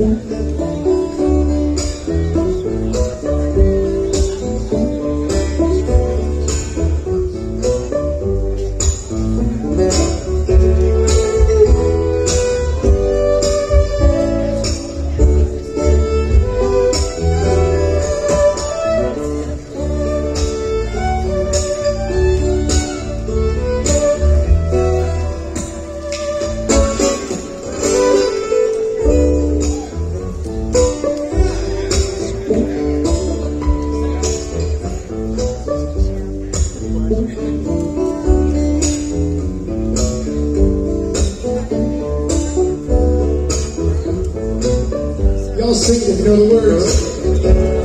Y'all sing and know the words.